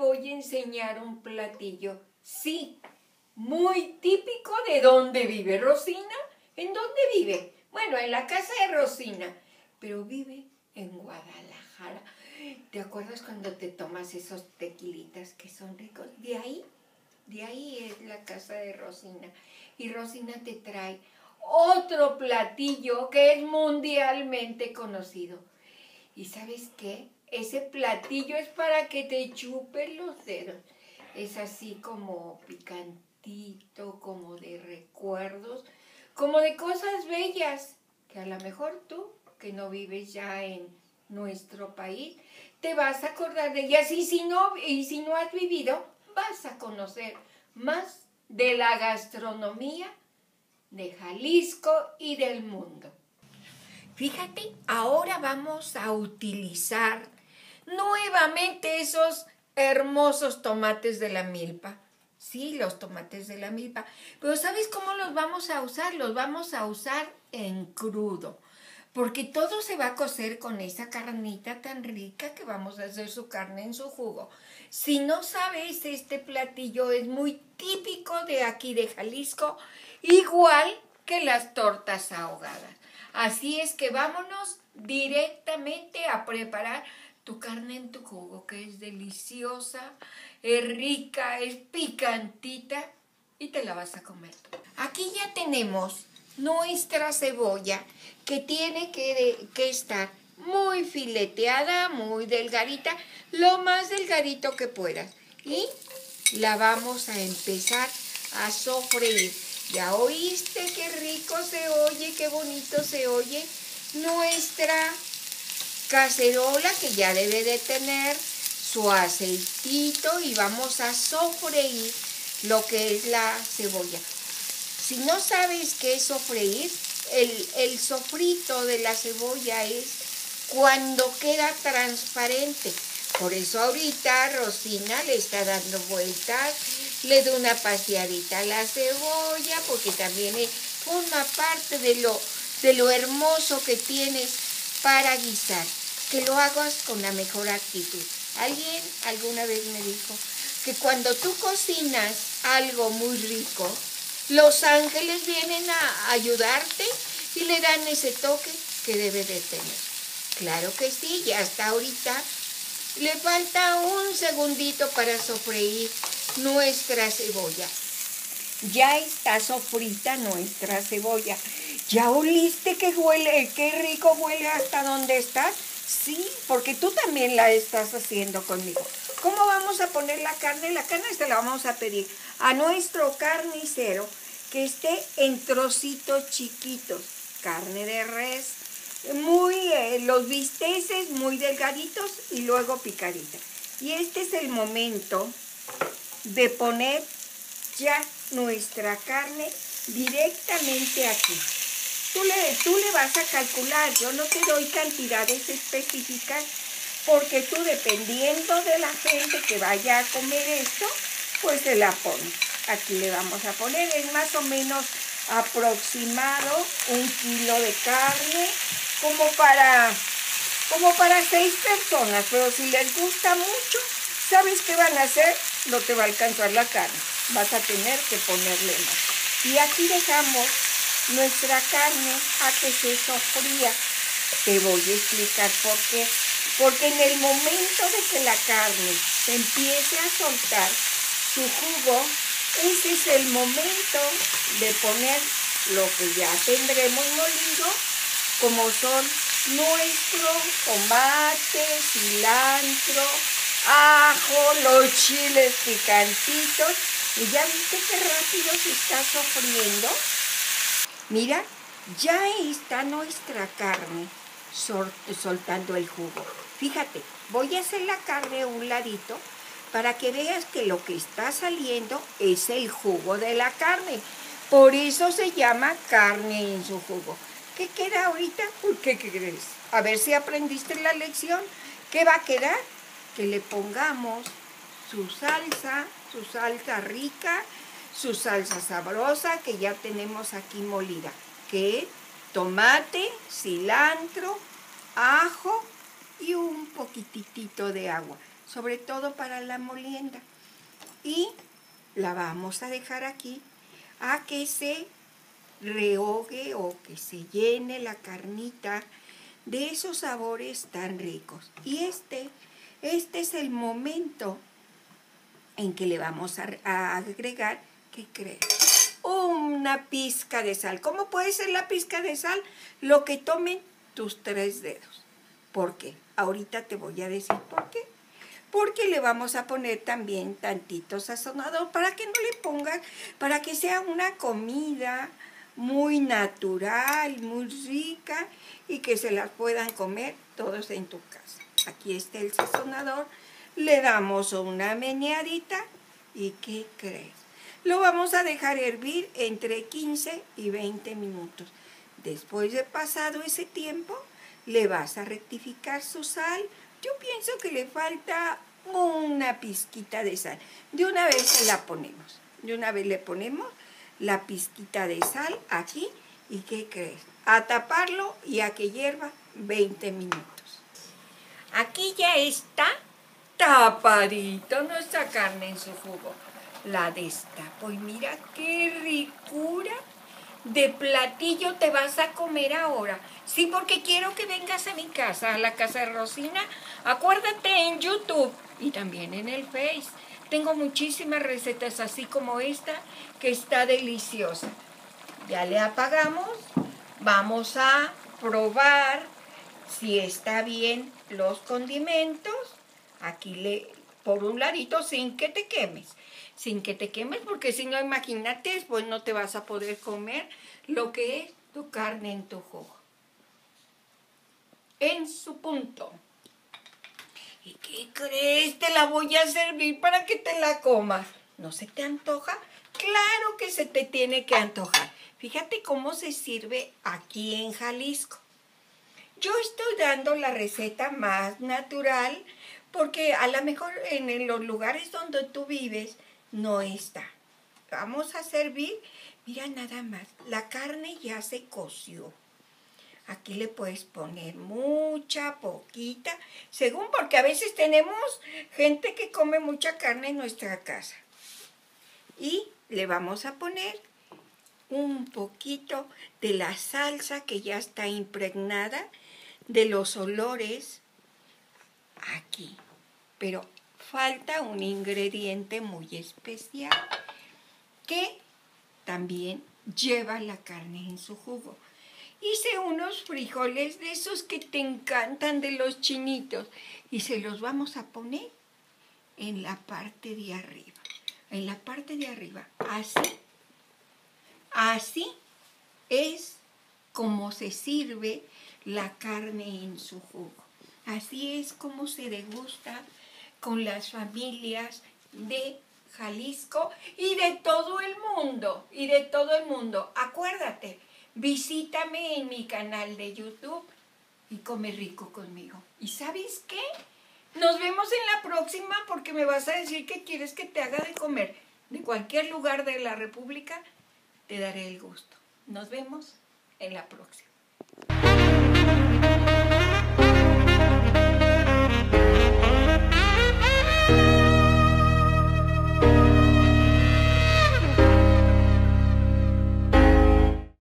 voy a enseñar un platillo, sí, muy típico de dónde vive Rosina. ¿En dónde vive? Bueno, en la casa de Rosina, pero vive en Guadalajara. ¿Te acuerdas cuando te tomas esos tequilitas que son ricos? De ahí, de ahí es la casa de Rosina. Y Rosina te trae otro platillo que es mundialmente conocido. ¿Y sabes qué? Ese platillo es para que te chupen los dedos. Es así como picantito, como de recuerdos, como de cosas bellas, que a lo mejor tú, que no vives ya en nuestro país, te vas a acordar de ellas y si no, y si no has vivido, vas a conocer más de la gastronomía de Jalisco y del mundo. Fíjate, ahora vamos a utilizar nuevamente esos hermosos tomates de la milpa. Sí, los tomates de la milpa. Pero ¿sabes cómo los vamos a usar? Los vamos a usar en crudo. Porque todo se va a cocer con esa carnita tan rica que vamos a hacer su carne en su jugo. Si no sabes, este platillo es muy típico de aquí de Jalisco, igual que las tortas ahogadas. Así es que vámonos directamente a preparar tu carne en tu jugo, que es deliciosa, es rica, es picantita y te la vas a comer. Aquí ya tenemos nuestra cebolla que tiene que, que estar muy fileteada, muy delgadita, lo más delgadito que puedas. Y la vamos a empezar a sofreír. Ya oíste qué rico se oye, qué bonito se oye nuestra cacerola que ya debe de tener su aceitito y vamos a sofreír lo que es la cebolla. Si no sabes qué es sofreír, el, el sofrito de la cebolla es cuando queda transparente. Por eso ahorita Rosina le está dando vueltas, le da una paseadita a la cebolla, porque también forma parte de lo, de lo hermoso que tienes para guisar que lo hagas con la mejor actitud. Alguien alguna vez me dijo que cuando tú cocinas algo muy rico, los ángeles vienen a ayudarte y le dan ese toque que debe de tener. Claro que sí, ya hasta ahorita le falta un segundito para sofreír nuestra cebolla. Ya está sofrita nuestra cebolla. ¿Ya oliste que huele, qué rico huele hasta donde estás? Sí, porque tú también la estás haciendo conmigo. ¿Cómo vamos a poner la carne? La carne se la vamos a pedir a nuestro carnicero que esté en trocitos chiquitos. Carne de res, muy, eh, los bisteces muy delgaditos y luego picadita. Y este es el momento de poner ya nuestra carne directamente aquí. Tú le, tú le vas a calcular, yo no te doy cantidades específicas porque tú dependiendo de la gente que vaya a comer esto, pues se la pones. Aquí le vamos a poner, es más o menos aproximado un kilo de carne, como para, como para seis personas, pero si les gusta mucho, ¿sabes qué van a hacer? No te va a alcanzar la carne, vas a tener que ponerle más. Y aquí dejamos nuestra carne a que se sofría. Te voy a explicar por qué. Porque en el momento de que la carne empiece a soltar su jugo, ese es el momento de poner lo que ya tendremos molido, como son nuestro tomate, cilantro, ajo, los chiles picantitos. Y ya viste qué rápido se está sofriendo. Mira, ya está nuestra carne soltando el jugo. Fíjate, voy a hacer la carne a un ladito para que veas que lo que está saliendo es el jugo de la carne. Por eso se llama carne en su jugo. ¿Qué queda ahorita? ¿Qué crees? A ver si aprendiste la lección. ¿Qué va a quedar? Que le pongamos su salsa, su salsa rica, su salsa sabrosa que ya tenemos aquí molida, que tomate, cilantro, ajo y un poquitito de agua. sobre todo para la molienda. Y la vamos a dejar aquí a que se rehogue o que se llene la carnita de esos sabores tan ricos. Y este, este es el momento en que le vamos a, agregar, ¿qué crees? Una pizca de sal. ¿Cómo puede ser la pizca de sal? Lo que tomen tus tres dedos. ¿Por qué? Ahorita te voy a decir por qué. Porque le vamos a poner también tantito sazonador para que no le pongan, para que sea una comida muy natural, muy rica y que se las puedan comer todos en tu casa. Aquí está el sazonador, le damos una meneadita y ¿qué crees? Lo vamos a dejar hervir entre 15 y 20 minutos. Después de pasado ese tiempo, le vas a rectificar su sal. Yo pienso que le falta una pizquita de sal. De una vez se la ponemos. De una vez le ponemos la pizquita de sal aquí y ¿qué crees? A taparlo y a que hierva 20 minutos. Aquí ya está tapadito nuestra carne en su jugo. La destapo y mira qué ricura de platillo te vas a comer ahora. Sí, porque quiero que vengas a mi casa, a la casa de Rosina. Acuérdate en YouTube y también en el Face. Tengo muchísimas recetas así como esta que está deliciosa. Ya le apagamos. Vamos a probar si está bien los condimentos. Aquí le por un ladito sin que te quemes. Sin que te quemes porque si no imagínate, pues no te vas a poder comer lo que es tu carne en tu jugo. En su punto. ¿Y qué crees? Te la voy a servir para que te la comas. ¿No se te antoja? Claro que se te tiene que antojar. Fíjate cómo se sirve aquí en Jalisco. Yo estoy dando la receta más natural porque a lo mejor en los lugares donde tú vives no está. Vamos a servir, mira nada más, la carne ya se coció. Aquí le puedes poner mucha, poquita, según porque a veces tenemos gente que come mucha carne en nuestra casa. Y le vamos a poner un poquito de la salsa que ya está impregnada de los olores aquí. Pero falta un ingrediente muy especial que también lleva la carne en su jugo. Hice unos frijoles de esos que te encantan de los chinitos y se los vamos a poner en la parte de arriba. En la parte de arriba, así. Así es como se sirve la carne en su jugo. Así es como se degusta con las familias de Jalisco y de todo el mundo, y de todo el mundo. Acuérdate, visítame en mi canal de YouTube y come rico conmigo. ¿Y sabes qué? Nos vemos en la próxima porque me vas a decir que quieres que te haga de comer de cualquier lugar de la República. Te daré el gusto. Nos vemos en la próxima.